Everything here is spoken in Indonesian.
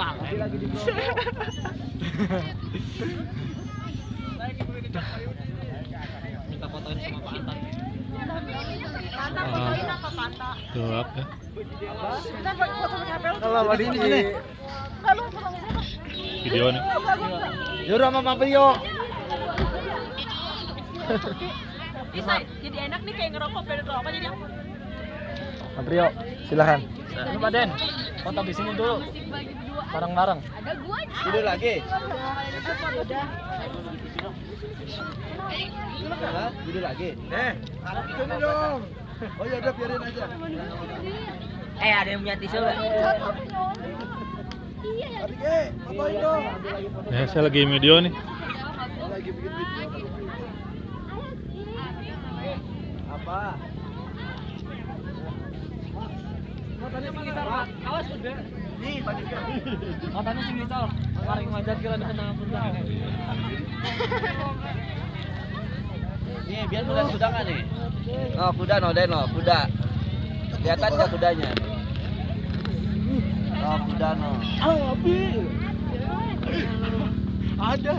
banget. Minta fotoin sama Pak Anton. Panta fotoin apa Panta? Tuh apa? Kita foto pakai HP lu. Kalau Pak Dini sini. Enggak lu foto sama siapa? Video nih. Yaudah sama. Bisa jadi enak nih kayak ngerokok beda rokok jadi? Pak Prio, silakan. Ini Pak Den, foto di sini dulu. Bareng-bareng. Ada gua aja. Tidur lagi. Udah. Tidur lagi. Eh, sini dong. Oh ya udah biarin aja. Eh, ada yang punya tisu enggak? Iya ya. Eh? Ya, saya lagi video nih. Lagi bikin video. Apa? Matanya sing ngisor, Pak. Awas udah. Nih, tadi Matanya sing ngisor. Mari ngajak kira di tengah pundak. Nih, biar kuda kuda nih? Oh, kuda no, Den, no, kuda. Kelihatan nggak kudanya? Oh, kuda no. Ada.